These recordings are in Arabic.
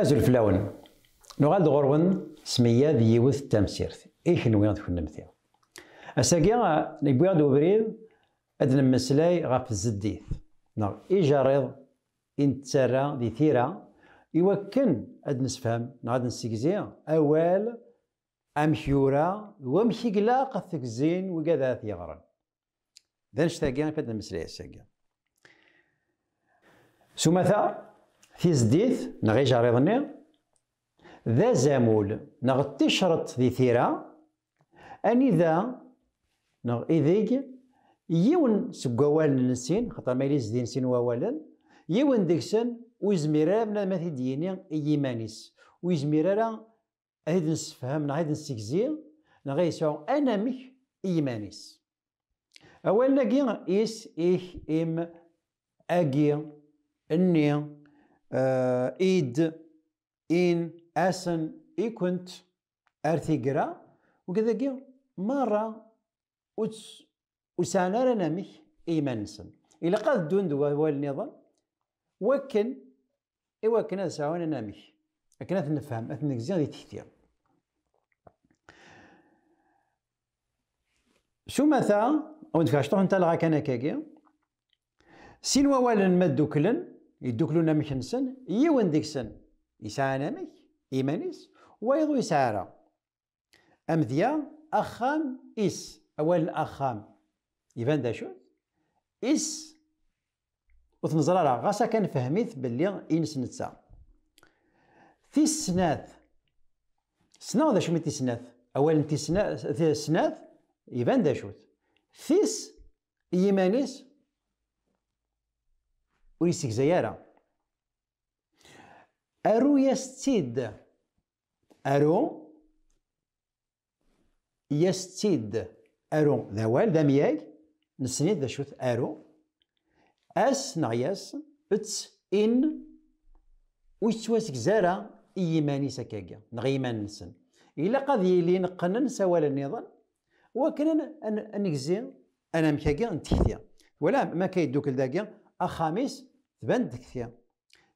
ازل فلاون نغال غرون سمية ذي يوث التمسيرت إيش نوي غاد كنا اساكي نبغي غاد وبريد اد نمسلاي غاف الزديث. نغ ايجاريض إن تسرى ذي ثيرة. يوكن اد نسفهم نغاد نسيكزي أوال امشيورا ومشي قلاق الثكزين وكذا ثيغرا ذا نشتاقي فاد نمسلاي اساكي سمثا في زديث نغي جاريضني ذا زامول نغ تشرط ذي ثيرا أني ذا نغ إذيك يون سكوال نسين خاطر ما يليز دين سين واوالا يون ديكسن ويزميرا من ما ديني يمانيس ويزميرا هيد نسفهم هيد نسكزي نغي يسعو أنا مك يمانيس أولا كي إيس إيه إم أجي إني آه، إيد إن أسن إيكونت أرثيقرا. وكذا مرة وسانا رانا ميك إيمانسن إلا قاد دون دوا هو النظام وكن إوا كنا ساوانا نامي لكن نفهم أثنك زيادة تحتيا شو مثلا أو نتكاشطوح انت لغا كان كاكي سين والا ما دوكلن يدوكلونا مكنسن يوان ديكسن يسعى نامك إيمانيس ويضو يسعى أمذيا أخام إس. أول الأخام يبان دا شو إس. وتنزرارا غاسا كان فهميت باللي إنس نتسا. في السناث سنا ذا شو متي سناث أول انتي سناث يبان دا شوت فيس يمانيس وريسك زيارة. أرو يستيد أرو. يستيد أرو. ذا وال ذا مياي نسنيد ذا شوت. أرو. أس نعياس. أتس إن. ويتواسك زارا إيماني سكاكا نغيمان نسن إلا قد يلي نقنن سوال النظام. وكان نكزي أنا مكاكا نتحثيا ولا ما كيدوك لذاكا. أخاميس تبان تكثيا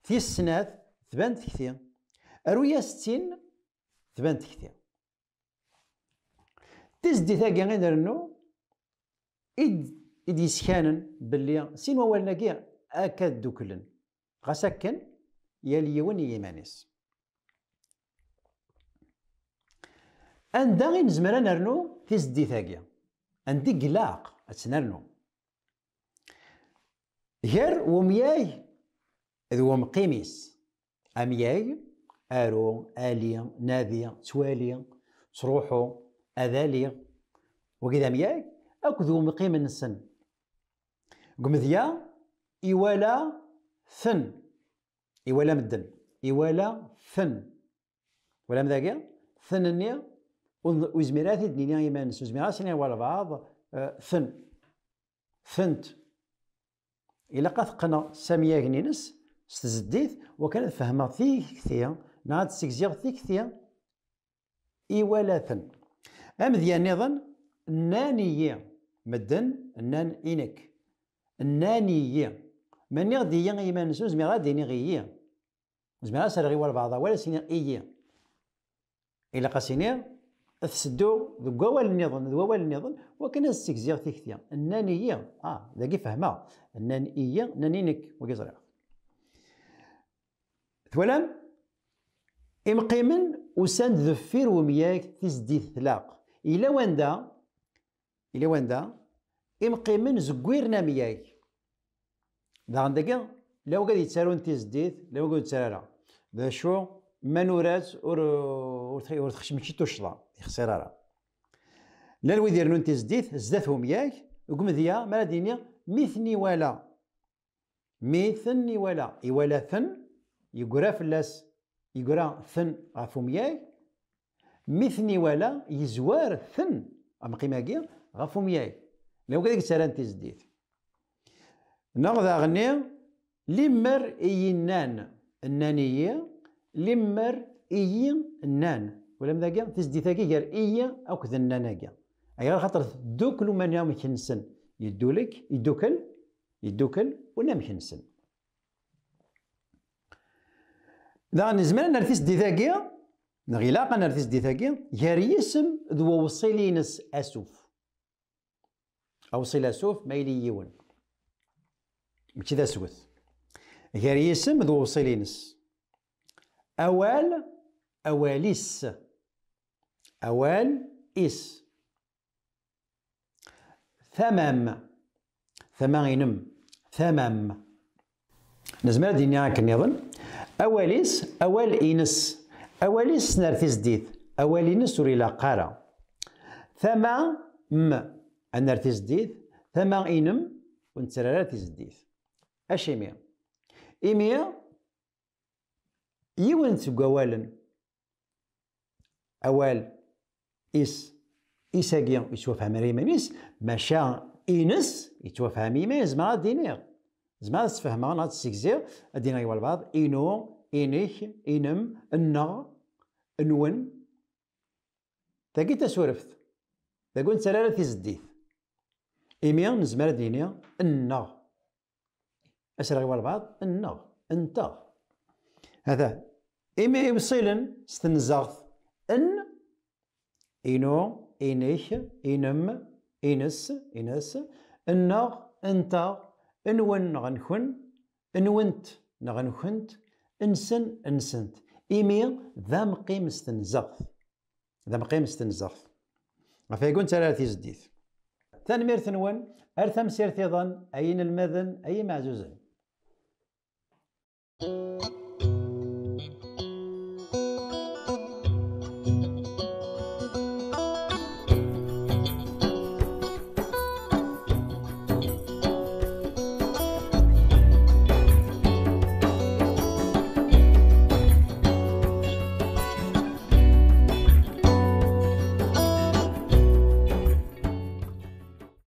في السنات تبان تكثيا أرويا ستين تبان تكثيا تزدي ثاقي غير نرنو إد إد يسكانن باللي سين ووالناكي أكاد دوكلن. غسكن يالي يون يمانيس. أندا غي نزمر نرنو تزدي ثاقي. عندي قلاق أتنرنو غير ومياي ذو مقيميس أمياي أرو آلي نادي توالي تروحو أذالي. وكذا مياي أكو ذو مقيم السن. قمذيا إيوالا ثن. إيوالا مدن. إيوالا ثن. ولا مذاكا ثنني وزميراتي دنيا إيمان وزميرات سنين ولا بعض آه، ثن. ثنت. إلا قد قنا سامية غنينس ستزديت وكانت فهمها ثيك كثيا نعاد سيكزيغ ثيك كثيا إيوالاثا أم ذي نظن نانية مدن نان إنك. النانية من يغدي يمان سوز مي غادي نغيي زعما سرغي ولا بعضها ولا سيني إيي إلا قاسيني تسدو ذو وال النظام ذو وال النظام وكان السكزيغ تيكتيا النانية آه ذاكي فهمها. النانية نانينك وكيزرع ثولام إمقيمن وساند ذفير ومياك تزدي ثلاق. إلا واندا إلا واندا إمقيمن زكويرنا مياك. ذا عندك؟ لو قد يتسالون تزديت لو قد يتسالون ذا شو؟ منورات اور اور تخش ماشي توشلا يخسر راه لا الوي دير نون تزديت زداتهم ياك وقم ذيا ما دينيا ميثني ولا ميثني ولا يولا ثن يقرا فلاس يقرا ثن غافهم ياك. ميثني ولا يزوار ثن ام قيماكي غافهم ياك. لو قالك سالان تزديت نغض غني لمر اينان النانية لمر إي النان ولا مذاكا تزدي ثاكي غير كذا الناناكا أي خاطر دوكل ومن يوم يكنسن يدولك يدوكل يدوكل ونام يكنسن إذا نزمر نرثيس دي ثاقي نغي لاقا نرثيس دي ثاقي غير يسم ذو وصيلينس أسوف. أوصيل أسوف ما يلي يون. ماشي ذا سوث. غير يسم ذو وصيلينس أوال أواليس. أوال إس ثمام ثمانينم ثمام نزمر ديني هاك نظن أواليس. أوال إنس أواليس نرثيس ديث أوال إنس وري لا قارا ثما م ديث ثما إنم ونتسرر تزديث أشيمي يون سوق أوالا أوال إس. إساقيا يتوفى مريمانيس ماشا إنس يتوفى ميما زعما دينير زعما تفهمها نهار تسكزير ادينا يوا البعض إنو إنيك إنم إنا إنون. تاكي تسورفت تاكون تسالالة تزديث إيميا نزمر دينيا إنا أسرع يوا البعض إنا أنت هذا. إيمي يوصيلن ستنزغث. إن إنو إنيك إنم إنس إنس إنا أنت إنون غنكن إنونت نغنكنت إنسن إنسنت. إيمي ذا مقيم استنزغث ذا مقيم استنزغث فيقول ترى تزديث تنمير ثنون أرثم سير ثيضا أين المذن أي معزوزا